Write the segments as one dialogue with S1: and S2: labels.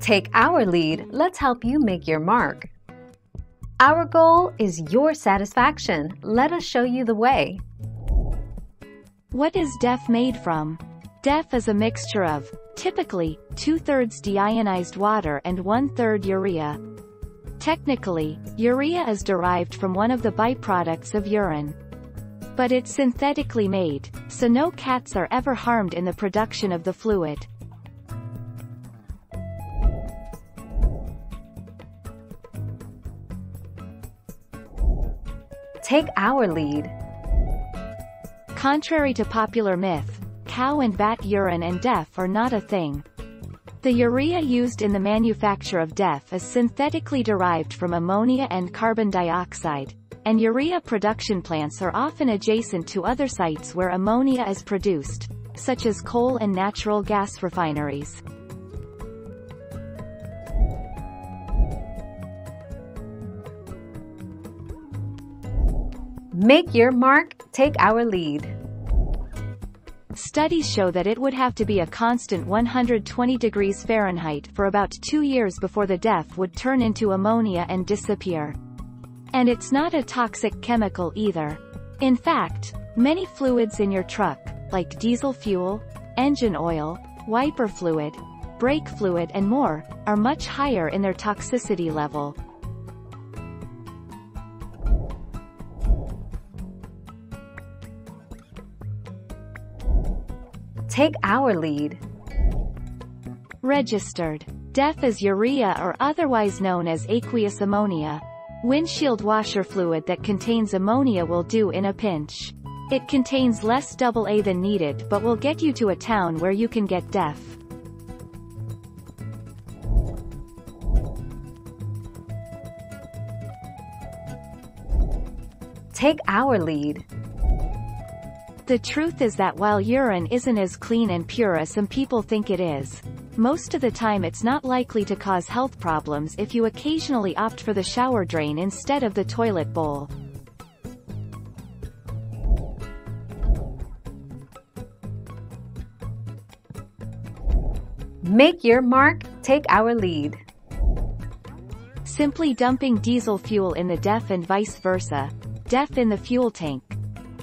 S1: Take our lead, let's help you make your mark. Our goal is your satisfaction. Let us show you the way.
S2: What is DEF made from? DEF is a mixture of, typically, two-thirds deionized water and one-third urea. Technically, urea is derived from one of the byproducts of urine. But it's synthetically made, so no cats are ever harmed in the production of the fluid.
S1: Take our lead.
S2: Contrary to popular myth, cow and bat urine and DEF are not a thing. The urea used in the manufacture of DEF is synthetically derived from ammonia and carbon dioxide, and urea production plants are often adjacent to other sites where ammonia is produced, such as coal and natural gas refineries.
S1: Make your mark, take our lead.
S2: Studies show that it would have to be a constant 120 degrees Fahrenheit for about two years before the DEF would turn into ammonia and disappear. And it's not a toxic chemical either. In fact, many fluids in your truck, like diesel fuel, engine oil, wiper fluid, brake fluid and more, are much higher in their toxicity level.
S1: Take our lead.
S2: Registered. DEF is urea or otherwise known as aqueous ammonia. Windshield washer fluid that contains ammonia will do in a pinch. It contains less AA than needed but will get you to a town where you can get DEF.
S1: Take our lead.
S2: The truth is that while urine isn't as clean and pure as some people think it is, most of the time it's not likely to cause health problems if you occasionally opt for the shower drain instead of the toilet bowl.
S1: Make your mark, take our lead.
S2: Simply dumping diesel fuel in the DEF and vice versa, DEF in the fuel tank,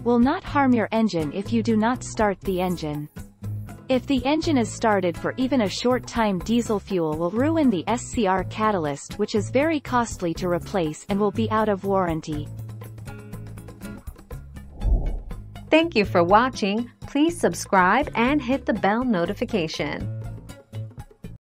S2: will not harm your engine if you do not start the engine. If the engine is started for even a short time diesel fuel will ruin the SCR catalyst which is very costly to replace and will be out of warranty.
S1: Thank you for watching. Please subscribe and hit the bell notification.